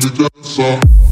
the dancer uh.